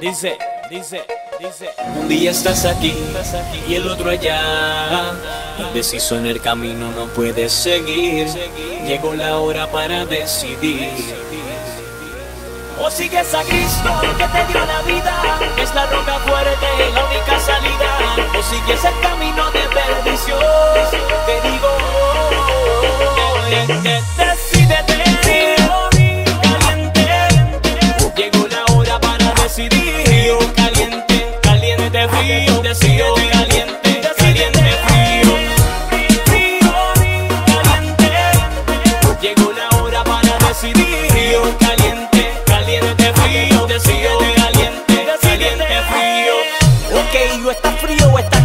Dice, dice, dice. Un día estás aquí y el otro allá. Indeciso en el camino, no puedes seguir. Llegó la hora para decidir. O sigues a Cristo que te dio la vida, es la roca fuerte, la única salida. O sigues el camino de perdición, te digo, decídete. Caliente, llegó la hora para decidir.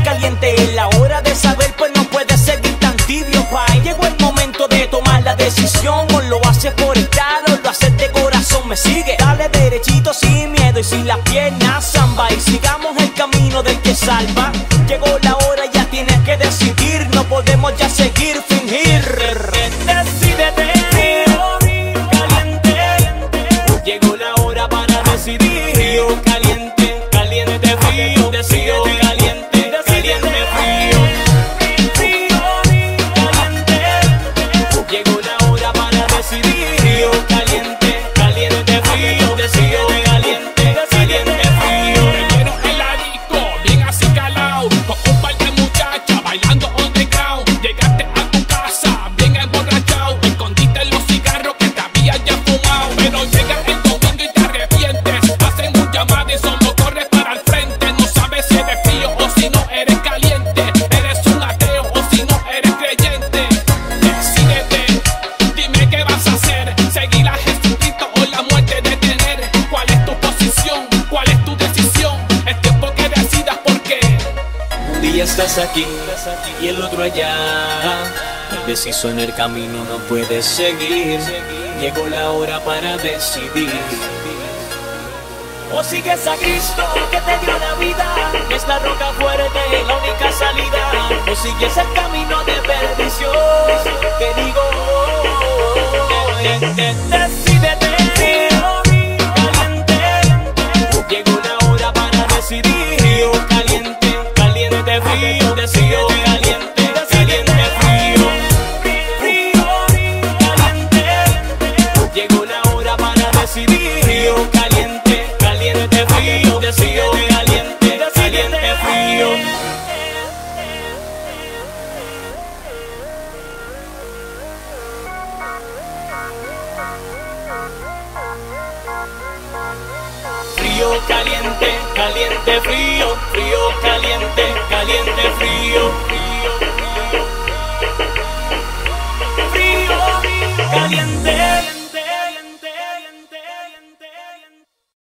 Caliente. Es la hora de saber, pues no puedes seguir tan tibio. Llegó el momento de tomar la decisión. O lo haces por estar o lo haces de corazón. Me sigue, dale derechito sin miedo y sin las piernas samba. Y sigamos el camino del que salva. Llegó la hora, ya tienes que decidir. No podemos ya seguir fingir. Decídete, caliente, llegó la hora para decidir. Estás aquí y el otro allá. Indeciso en el camino, no puedes seguir. Llegó la hora para decidir. O sigues a Cristo que te dio la vida, es la roca fuerte, la única salida. O sigues el camino Frío, caliente, caliente, frío, frío, caliente, caliente, frío, frío, frío, frío, caliente.